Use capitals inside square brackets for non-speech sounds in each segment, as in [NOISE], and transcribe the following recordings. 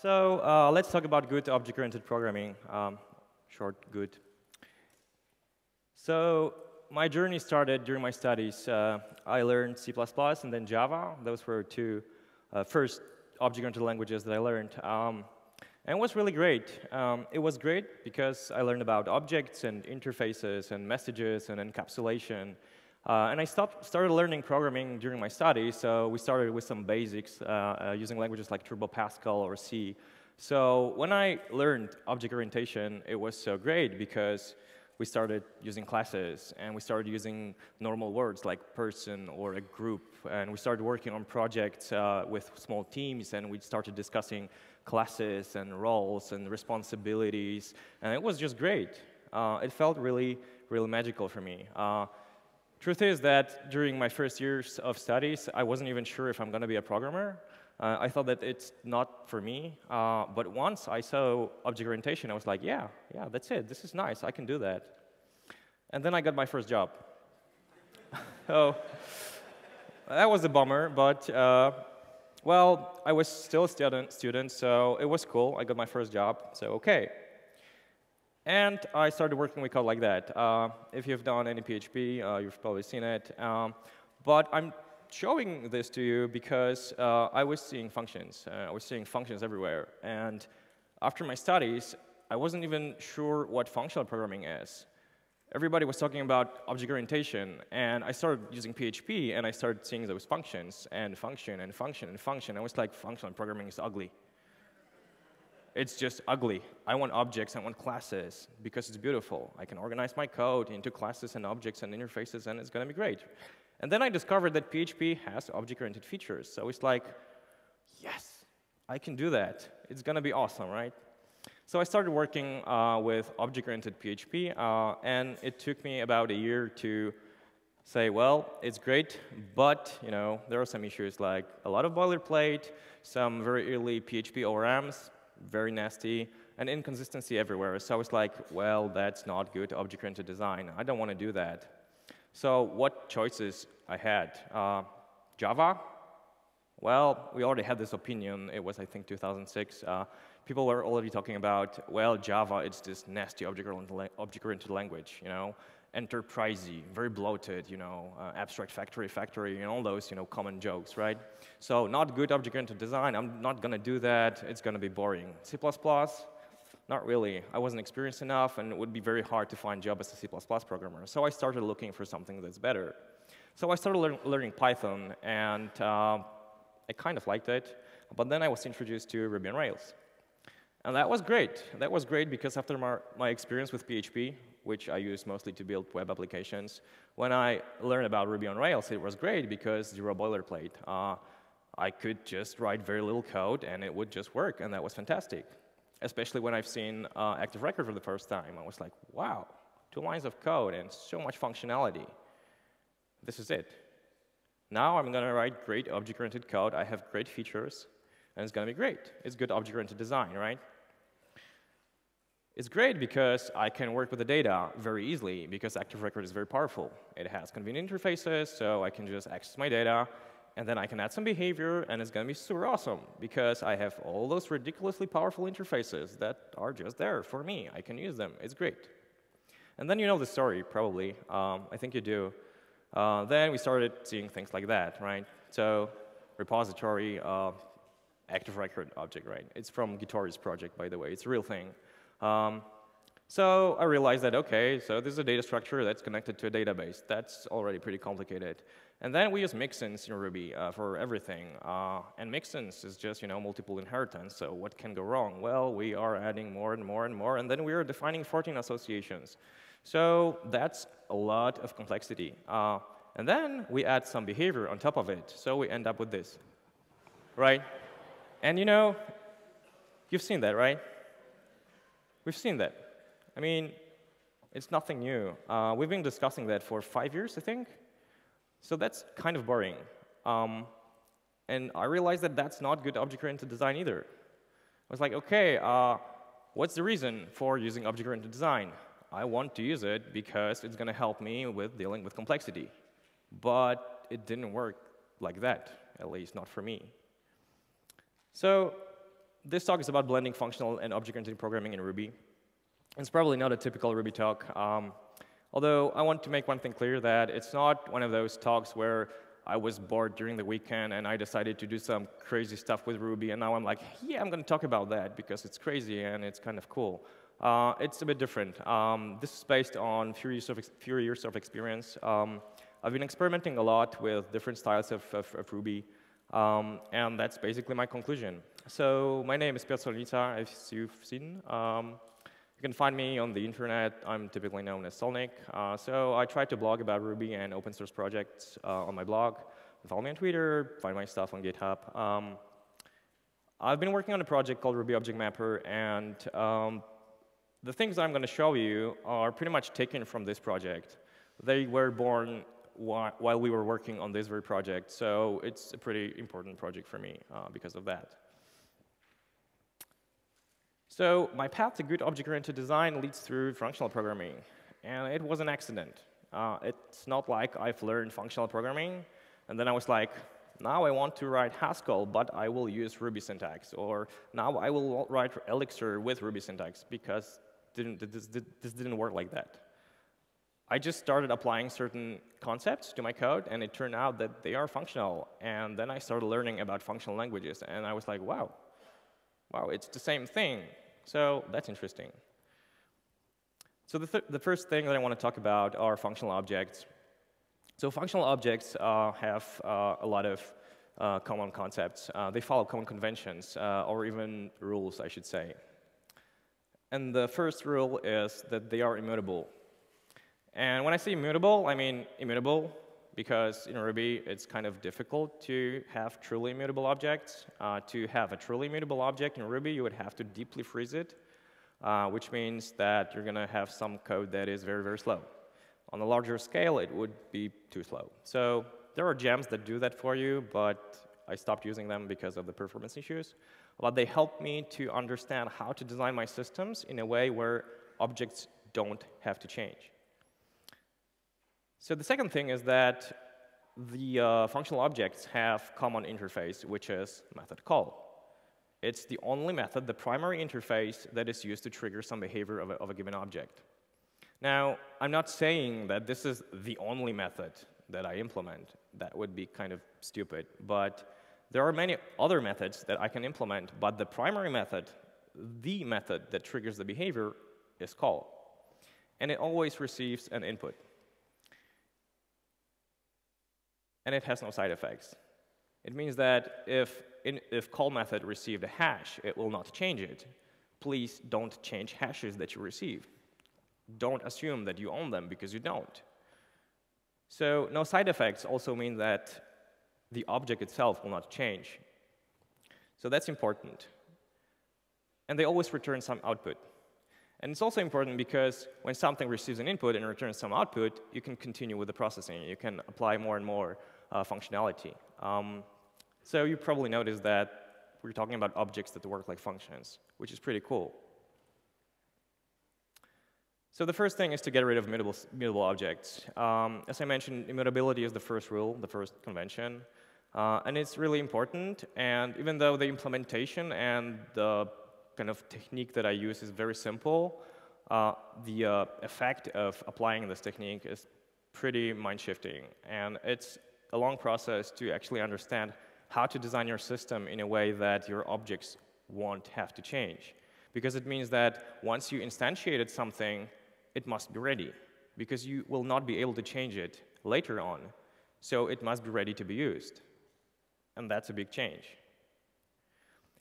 so uh, let's talk about good object-oriented programming. Um, short, good. So my journey started during my studies. Uh, I learned C++ and then Java. Those were two uh, first object-oriented languages that I learned. Um, and it was really great. Um, it was great because I learned about objects and interfaces and messages and encapsulation. Uh, and I stopped, started learning programming during my studies, so we started with some basics uh, uh, using languages like Turbo Pascal or C. So when I learned object orientation, it was so great because we started using classes and we started using normal words like person or a group and we started working on projects uh, with small teams and we started discussing classes and roles and responsibilities and it was just great. Uh, it felt really, really magical for me. Uh, truth is that during my first years of studies, I wasn't even sure if I'm going to be a programmer. Uh, I thought that it's not for me, uh, but once I saw object orientation, I was like, yeah, yeah, that's it. This is nice. I can do that. And then I got my first job. [LAUGHS] so that was a bummer, but uh, well, I was still a student, student, so it was cool. I got my first job, so okay. And I started working with code like that. Uh, if you've done any PHP, uh, you've probably seen it. Um, but I'm showing this to you because uh, I was seeing functions. Uh, I was seeing functions everywhere. And after my studies, I wasn't even sure what functional programming is. Everybody was talking about object orientation, and I started using PHP, and I started seeing those functions, and function, and function, and function. I was like, functional programming is ugly. It's just ugly. I want objects, I want classes, because it's beautiful. I can organize my code into classes and objects and interfaces, and it's going to be great. And then I discovered that PHP has object-oriented features. So it's like, yes, I can do that. It's going to be awesome, right? So I started working uh, with object-oriented PHP, uh, and it took me about a year to say, well, it's great, but you know, there are some issues like a lot of boilerplate, some very early PHP ORMs, very nasty, and inconsistency everywhere. So I was like, well, that's not good object-oriented design. I don't want to do that. So what choices I had? Uh, Java? Well, we already had this opinion. It was, I think, 2006. Uh, people were already talking about, well, Java, it's this nasty object-oriented language, you know, enterprisey, very bloated, you know, uh, abstract factory, factory, and all those, you know, common jokes, right? So not good object-oriented design. I'm not going to do that. It's going to be boring. C++, not really. I wasn't experienced enough, and it would be very hard to find a job as a C++ programmer. So I started looking for something that's better. So I started lear learning Python, and uh, I kind of liked it. But then I was introduced to Ruby on Rails. And that was great. That was great because after my, my experience with PHP, which I use mostly to build web applications, when I learned about Ruby on Rails, it was great because zero boilerplate. Uh, I could just write very little code, and it would just work, and that was fantastic especially when I've seen uh, Active Record for the first time. I was like, wow, two lines of code and so much functionality. This is it. Now I'm going to write great object-oriented code. I have great features, and it's going to be great. It's good object-oriented design, right? It's great because I can work with the data very easily because Active Record is very powerful. It has convenient interfaces, so I can just access my data and then I can add some behavior, and it's going to be super awesome because I have all those ridiculously powerful interfaces that are just there for me. I can use them. It's great. And then you know the story, probably. Um, I think you do. Uh, then we started seeing things like that, right? So repository, uh, active record object, right? It's from Gitorious project, by the way. It's a real thing. Um, so I realized that, OK, so this is a data structure that's connected to a database. That's already pretty complicated. And then we use mixins in Ruby uh, for everything. Uh, and mixins is just you know multiple inheritance. So what can go wrong? Well, we are adding more and more and more, and then we are defining 14 associations. So that's a lot of complexity. Uh, and then we add some behavior on top of it. So we end up with this, right? And you know, you've seen that, right? We've seen that. I mean, it's nothing new. Uh, we've been discussing that for five years, I think. So that's kind of boring. Um, and I realized that that's not good object-oriented design either. I was like, OK, uh, what's the reason for using object-oriented design? I want to use it because it's going to help me with dealing with complexity. But it didn't work like that, at least not for me. So this talk is about blending functional and object-oriented programming in Ruby. It's probably not a typical Ruby talk, um, although I want to make one thing clear that it's not one of those talks where I was bored during the weekend and I decided to do some crazy stuff with Ruby, and now I'm like, yeah, I'm going to talk about that because it's crazy and it's kind of cool. Uh, it's a bit different. Um, this is based on few years of, few years of experience. Um, I've been experimenting a lot with different styles of, of, of Ruby, um, and that's basically my conclusion. So my name is Piotr Solnica, as you've seen. Um, you can find me on the internet. I'm typically known as solnic. Uh, so I try to blog about Ruby and open source projects uh, on my blog. Follow me on Twitter, find my stuff on GitHub. Um, I've been working on a project called Ruby Object Mapper, and um, the things I'm going to show you are pretty much taken from this project. They were born while we were working on this very project, so it's a pretty important project for me uh, because of that. So my path to good object-oriented design leads through functional programming, and it was an accident. Uh, it's not like I've learned functional programming, and then I was like, now I want to write Haskell, but I will use Ruby syntax, or now I will write Elixir with Ruby syntax, because didn't, this, this didn't work like that. I just started applying certain concepts to my code, and it turned out that they are functional. And then I started learning about functional languages, and I was like, wow, wow, it's the same thing. So that's interesting. So the, th the first thing that I want to talk about are functional objects. So functional objects uh, have uh, a lot of uh, common concepts. Uh, they follow common conventions, uh, or even rules, I should say. And the first rule is that they are immutable. And when I say immutable, I mean immutable because in Ruby, it's kind of difficult to have truly immutable objects. Uh, to have a truly immutable object in Ruby, you would have to deeply freeze it, uh, which means that you're going to have some code that is very, very slow. On a larger scale, it would be too slow. So there are gems that do that for you, but I stopped using them because of the performance issues. But they help me to understand how to design my systems in a way where objects don't have to change. So the second thing is that the uh, functional objects have common interface, which is method call. It's the only method, the primary interface, that is used to trigger some behavior of a, of a given object. Now, I'm not saying that this is the only method that I implement. That would be kind of stupid. But there are many other methods that I can implement, but the primary method, the method that triggers the behavior, is call. And it always receives an input. And it has no side effects. It means that if, in, if call method received a hash, it will not change it. Please don't change hashes that you receive. Don't assume that you own them because you don't. So no side effects also mean that the object itself will not change. So that's important. And they always return some output. And it's also important because when something receives an input and returns some output, you can continue with the processing. You can apply more and more uh, functionality. Um, so you probably noticed that we're talking about objects that work like functions, which is pretty cool. So the first thing is to get rid of immutable, immutable objects. Um, as I mentioned, immutability is the first rule, the first convention. Uh, and it's really important. And even though the implementation and the kind of technique that I use is very simple, uh, the uh, effect of applying this technique is pretty mind-shifting. And it's a long process to actually understand how to design your system in a way that your objects won't have to change. Because it means that once you instantiated something, it must be ready, because you will not be able to change it later on. So it must be ready to be used. And that's a big change.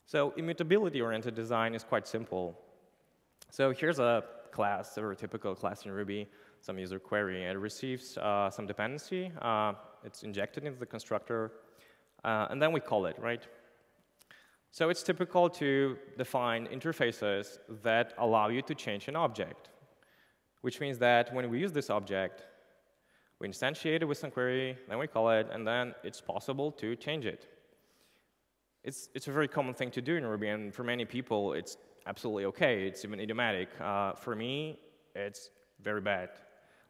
So immutability-oriented design is quite simple. So here's a class, a very typical class in Ruby, some user query, it receives uh, some dependency. Uh, it's injected into the constructor, uh, and then we call it, right? So it's typical to define interfaces that allow you to change an object, which means that when we use this object, we instantiate it with some query, then we call it, and then it's possible to change it. It's, it's a very common thing to do in Ruby, and for many people, it's absolutely okay. It's even idiomatic. Uh, for me, it's very bad.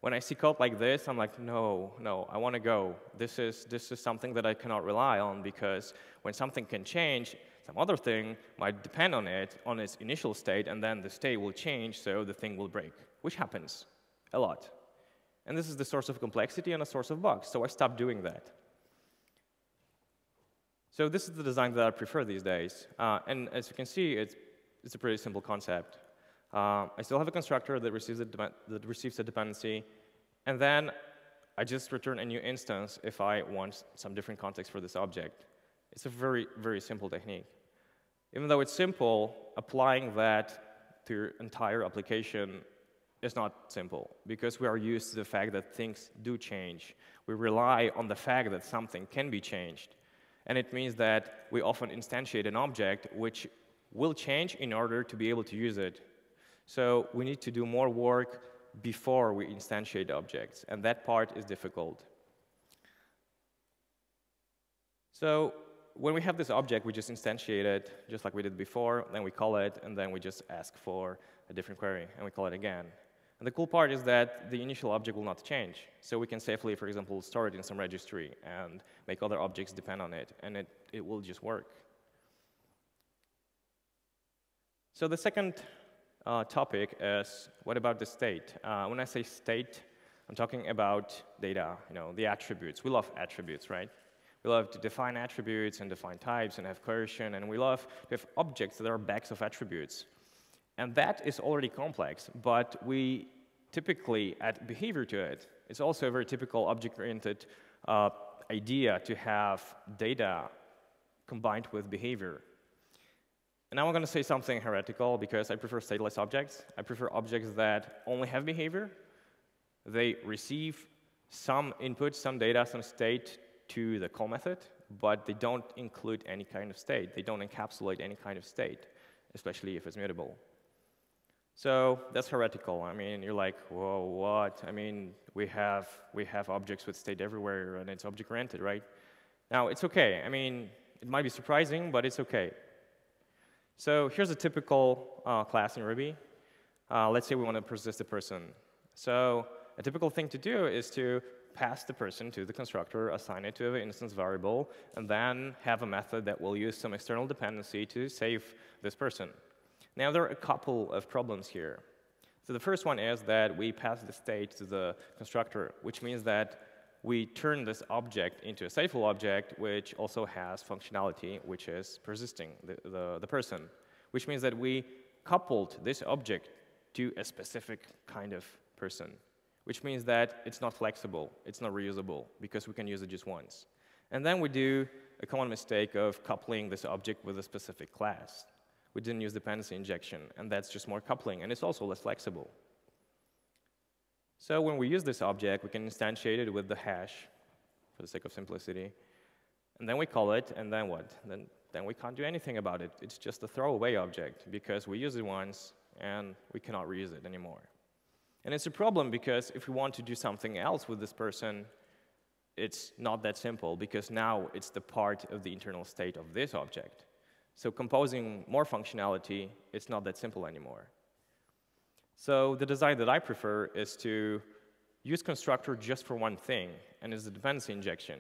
When I see code like this, I'm like, no, no, I want to go. This is, this is something that I cannot rely on because when something can change, Some other thing might depend on it, on its initial state, and then the state will change, so the thing will break, which happens a lot. And this is the source of complexity and a source of bugs, so I stopped doing that. So this is the design that I prefer these days. Uh, and as you can see, it's, it's a pretty simple concept. Uh, I still have a constructor that receives, a that receives a dependency, and then I just return a new instance if I want some different context for this object. It's a very, very simple technique. Even though it's simple, applying that to your entire application is not simple because we are used to the fact that things do change. We rely on the fact that something can be changed. And it means that we often instantiate an object which will change in order to be able to use it. So we need to do more work before we instantiate objects, and that part is difficult. So when we have this object, we just instantiate it, just like we did before, then we call it, and then we just ask for a different query, and we call it again. And the cool part is that the initial object will not change. So we can safely, for example, store it in some registry and make other objects depend on it, and it, it will just work. So the second uh, topic is, what about the state? Uh, when I say state, I'm talking about data, you know, the attributes. We love attributes, right? We love to define attributes and define types and have coercion, and we love to have objects that are bags of attributes. And that is already complex, but we typically add behavior to it. It's also a very typical object-oriented uh, idea to have data combined with behavior. And now I'm going to say something heretical because I prefer stateless objects. I prefer objects that only have behavior. They receive some input, some data, some state to the call method, but they don't include any kind of state. They don't encapsulate any kind of state, especially if it's mutable. So that's heretical. I mean, you're like, whoa, what? I mean, we have, we have objects with state everywhere, and it's object-oriented, right? Now, it's OK. I mean, it might be surprising, but it's OK. So here's a typical uh, class in Ruby. Uh, let's say we want to persist a person. So a typical thing to do is to pass the person to the constructor, assign it to an instance variable, and then have a method that will use some external dependency to save this person. Now, there are a couple of problems here. So the first one is that we pass the state to the constructor, which means that we turn this object into a stateful object, which also has functionality, which is persisting the, the, the person, which means that we coupled this object to a specific kind of person, which means that it's not flexible, it's not reusable, because we can use it just once. And then we do a common mistake of coupling this object with a specific class we didn't use dependency injection, and that's just more coupling, and it's also less flexible. So when we use this object, we can instantiate it with the hash, for the sake of simplicity, and then we call it, and then what? Then, then we can't do anything about it. It's just a throwaway object, because we use it once, and we cannot reuse it anymore. And it's a problem because if we want to do something else with this person, it's not that simple, because now it's the part of the internal state of this object. So composing more functionality, it's not that simple anymore. So the design that I prefer is to use constructor just for one thing, and is the dependency injection.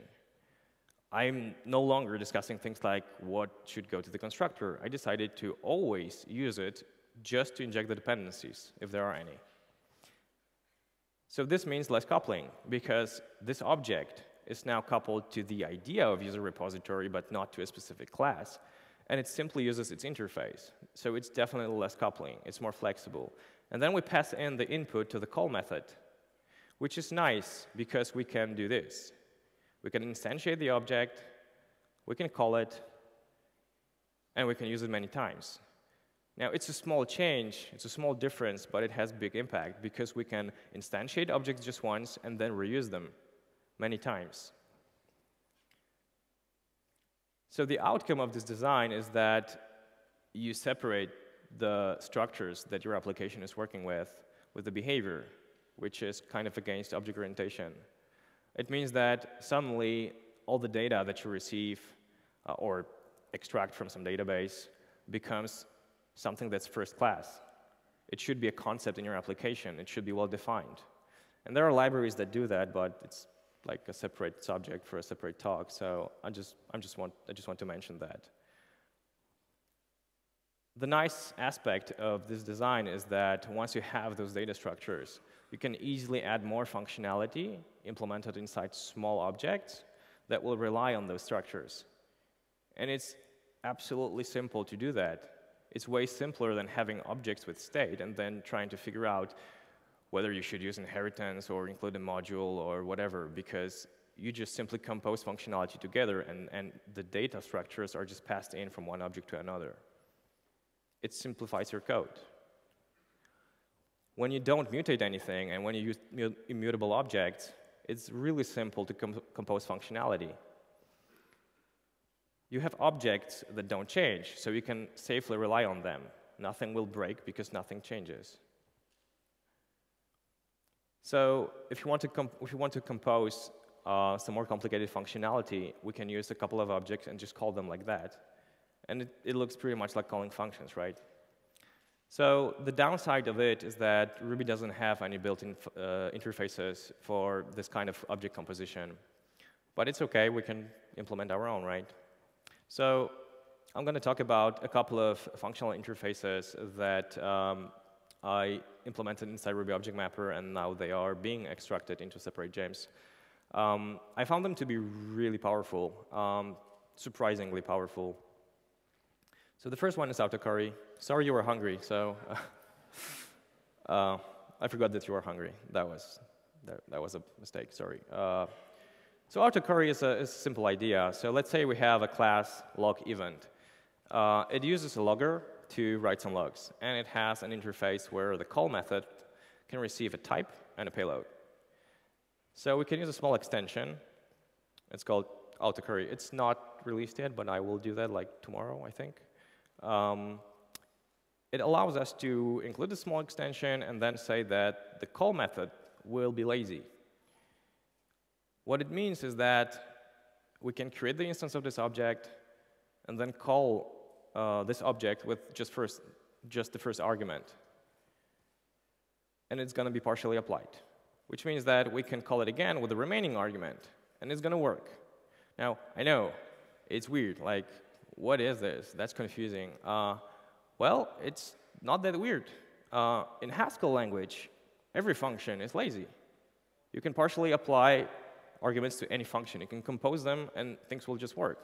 I'm no longer discussing things like what should go to the constructor. I decided to always use it just to inject the dependencies, if there are any. So this means less coupling, because this object is now coupled to the idea of user repository, but not to a specific class and it simply uses its interface. So it's definitely less coupling. It's more flexible. And then we pass in the input to the call method, which is nice because we can do this. We can instantiate the object, we can call it, and we can use it many times. Now, it's a small change, it's a small difference, but it has big impact because we can instantiate objects just once and then reuse them many times. So the outcome of this design is that you separate the structures that your application is working with with the behavior, which is kind of against object orientation. It means that suddenly all the data that you receive uh, or extract from some database becomes something that's first class. It should be a concept in your application. It should be well defined. And there are libraries that do that, but it's like a separate subject for a separate talk. So I just, I just want, I just want to mention that. the nice aspect of this design is that once you have those data structures, you can easily add more functionality implemented inside small objects that will rely on those structures. And it's absolutely simple to do that. It's way simpler than having objects with state and then trying to figure out whether you should use inheritance or include a module or whatever, because you just simply compose functionality together and, and the data structures are just passed in from one object to another. It simplifies your code. When you don't mutate anything and when you use immutable objects, it's really simple to com compose functionality. You have objects that don't change, so you can safely rely on them. Nothing will break because nothing changes. So if you want to, if you want to compose uh, some more complicated functionality, we can use a couple of objects and just call them like that. And it, it looks pretty much like calling functions, right? So the downside of it is that Ruby doesn't have any built-in uh, interfaces for this kind of object composition. But it's OK. We can implement our own, right? So I'm going to talk about a couple of functional interfaces that um, I implemented inside Ruby Object Mapper, and now they are being extracted into separate gems. Um, I found them to be really powerful, um, surprisingly powerful. So the first one is autocurry. Sorry you were hungry, so [LAUGHS] uh, I forgot that you were hungry. That was, that, that was a mistake, sorry. Uh, so autocurry is a, is a, simple idea. So let's say we have a class log event. Uh, it uses a logger to write some logs, and it has an interface where the call method can receive a type and a payload. So we can use a small extension. It's called autocurry. It's not released yet, but I will do that like tomorrow, I think. Um, it allows us to include a small extension and then say that the call method will be lazy. What it means is that we can create the instance of this object and then call uh, this object with just, first, just the first argument. And it's going to be partially applied which means that we can call it again with the remaining argument, and it's going to work. Now, I know, it's weird. Like, what is this? That's confusing. Uh, well, it's not that weird. Uh, in Haskell language, every function is lazy. You can partially apply arguments to any function. You can compose them, and things will just work.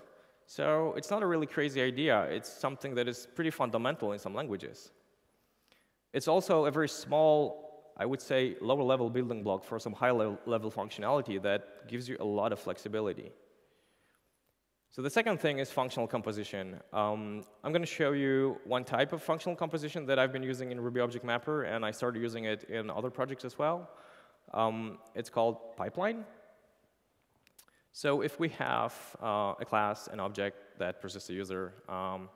So it's not a really crazy idea. It's something that is pretty fundamental in some languages. It's also a very small I would say, lower level building block for some high level functionality that gives you a lot of flexibility. So the second thing is functional composition. Um, I'm going to show you one type of functional composition that I've been using in Ruby Object Mapper, and I started using it in other projects as well. Um, it's called pipeline. So if we have uh, a class, an object that persists a user, um,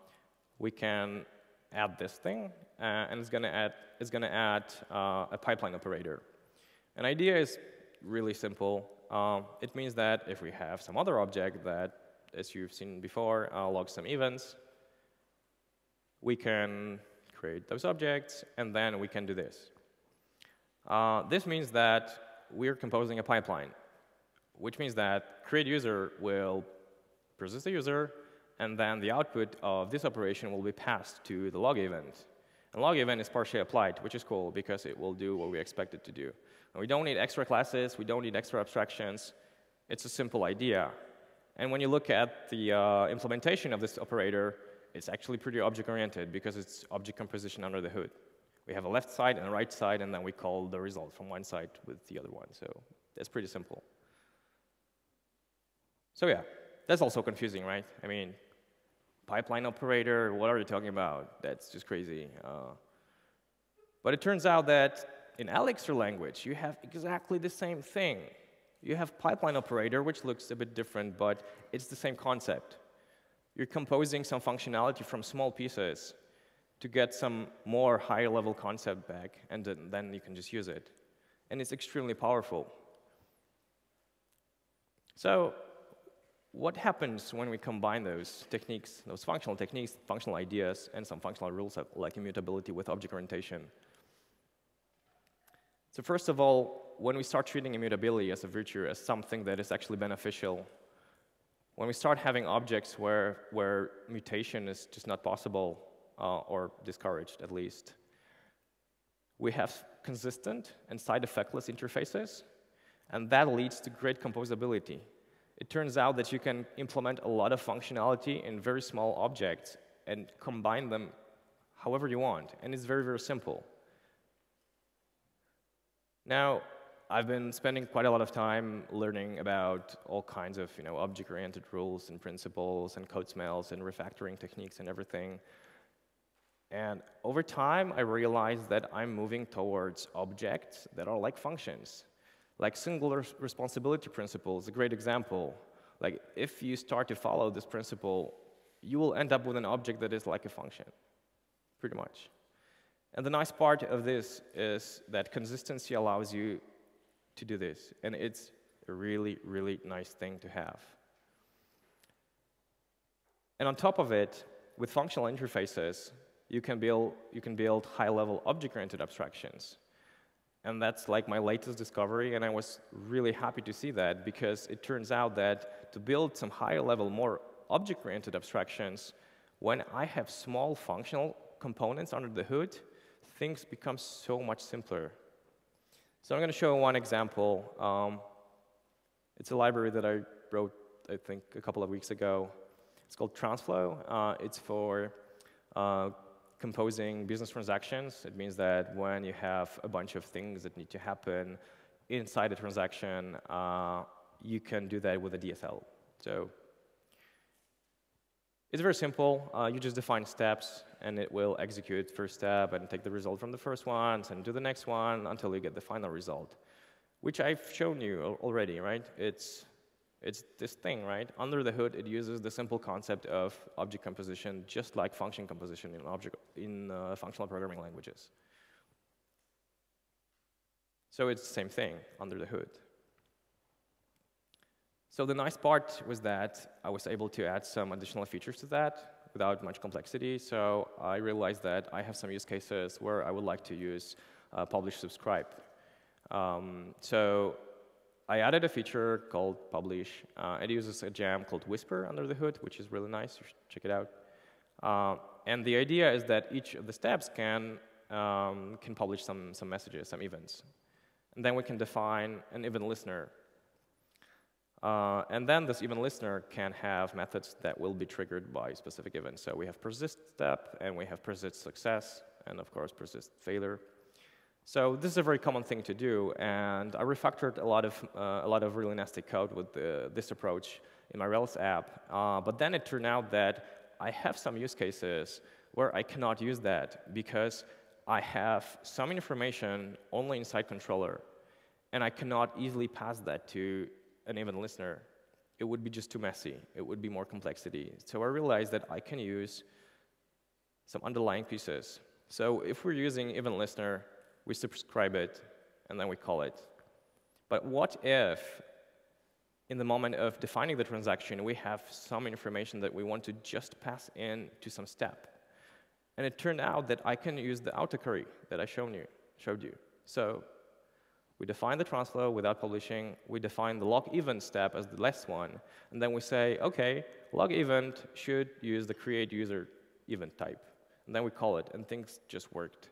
we can add this thing, uh, and it's going to add, it's gonna add uh, a pipeline operator. An idea is really simple. Um, it means that if we have some other object that, as you've seen before, uh, logs some events, we can create those objects, and then we can do this. Uh, this means that we're composing a pipeline, which means that create user will persist the user, and then the output of this operation will be passed to the log event. And log event is partially applied, which is cool because it will do what we expect it to do. And we don't need extra classes, we don't need extra abstractions. It's a simple idea. And when you look at the uh, implementation of this operator, it's actually pretty object-oriented because it's object composition under the hood. We have a left side and a right side, and then we call the result from one side with the other one. So that's pretty simple. So yeah, that's also confusing, right? I mean, pipeline operator, what are you talking about? That's just crazy. Uh, but it turns out that in Elixir language, you have exactly the same thing. You have pipeline operator, which looks a bit different, but it's the same concept. You're composing some functionality from small pieces to get some more higher level concept back, and then you can just use it. And it's extremely powerful. So what happens when we combine those techniques, those functional techniques, functional ideas, and some functional rules like immutability with object orientation? So first of all, when we start treating immutability as a virtue, as something that is actually beneficial, when we start having objects where, where mutation is just not possible, uh, or discouraged at least. We have consistent and side effectless interfaces, and that leads to great composability. It turns out that you can implement a lot of functionality in very small objects and combine them however you want, and it's very, very simple. Now, I've been spending quite a lot of time learning about all kinds of you know, object-oriented rules and principles and code smells and refactoring techniques and everything. And over time, I realized that I'm moving towards objects that are like functions. Like singular responsibility principle is a great example. Like if you start to follow this principle, you will end up with an object that is like a function, pretty much. And the nice part of this is that consistency allows you to do this, and it's a really, really nice thing to have. And on top of it, with functional interfaces, you can build, you can build high-level object-oriented abstractions. And that's like my latest discovery, and I was really happy to see that because it turns out that to build some higher level, more object-oriented abstractions, when I have small functional components under the hood, things become so much simpler. So I'm going to show one example. Um, it's a library that I wrote, I think, a couple of weeks ago. It's called Transflow. Uh, it's for uh, composing business transactions. It means that when you have a bunch of things that need to happen inside a transaction, uh, you can do that with a DSL. So it's very simple. Uh, you just define steps, and it will execute first step and take the result from the first one and do the next one until you get the final result, which I've shown you already, right? It's it's this thing, right? Under the hood, it uses the simple concept of object composition, just like function composition in, object, in uh, functional programming languages. So it's the same thing under the hood. So the nice part was that I was able to add some additional features to that without much complexity. So I realized that I have some use cases where I would like to use uh, publish subscribe. Um, so I added a feature called Publish. Uh, it uses a gem called Wisper under the hood, which is really nice. You should check it out. Uh, and the idea is that each of the steps can, um, can publish some, some messages, some events. And then we can define an event listener. Uh, and then this event listener can have methods that will be triggered by specific events. So we have persist step, and we have persist success, and of course persist failure. So this is a very common thing to do, and I refactored a lot of, uh, a lot of really nasty code with the, this approach in my Rails app. Uh, but then it turned out that I have some use cases where I cannot use that because I have some information only inside controller, and I cannot easily pass that to an event listener. It would be just too messy. It would be more complexity. So I realized that I can use some underlying pieces. So if we're using event listener, we subscribe it, and then we call it. But what if, in the moment of defining the transaction, we have some information that we want to just pass in to some step? And it turned out that I can use the autocurry that I shown you, showed you. So we define the transfer without publishing. We define the log event step as the last one. And then we say, OK, log event should use the create user event type. And then we call it, and things just worked.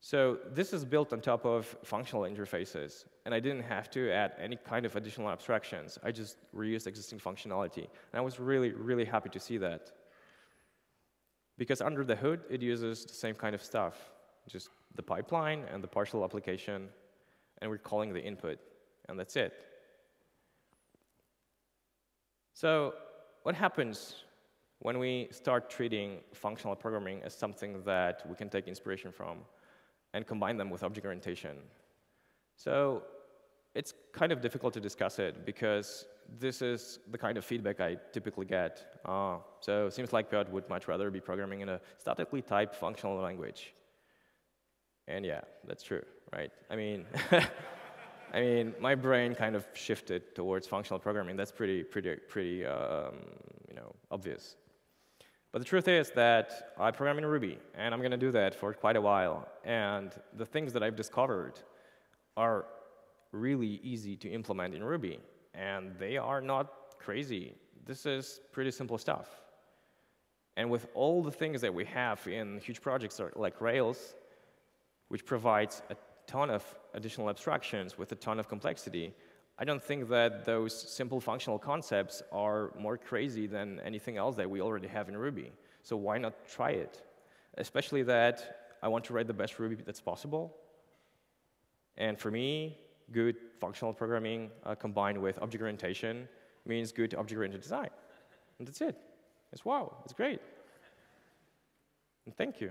So this is built on top of functional interfaces, and I didn't have to add any kind of additional abstractions. I just reused existing functionality, and I was really, really happy to see that. Because under the hood, it uses the same kind of stuff, just the pipeline and the partial application, and we're calling the input, and that's it. So what happens when we start treating functional programming as something that we can take inspiration from? And combine them with object orientation. So it's kind of difficult to discuss it because this is the kind of feedback I typically get. Uh, so it seems like Piotr would much rather be programming in a statically typed functional language. And yeah, that's true, right? I mean, [LAUGHS] I mean, my brain kind of shifted towards functional programming. That's pretty, pretty, pretty, um, you know, obvious. But the truth is that I program in Ruby, and I'm going to do that for quite a while. And the things that I've discovered are really easy to implement in Ruby, and they are not crazy. This is pretty simple stuff. And with all the things that we have in huge projects like Rails, which provides a ton of additional abstractions with a ton of complexity, I don't think that those simple functional concepts are more crazy than anything else that we already have in Ruby. So why not try it? Especially that I want to write the best Ruby that's possible. And for me, good functional programming uh, combined with object orientation means good object-oriented design. And that's it. It's wow. It's great. And thank you.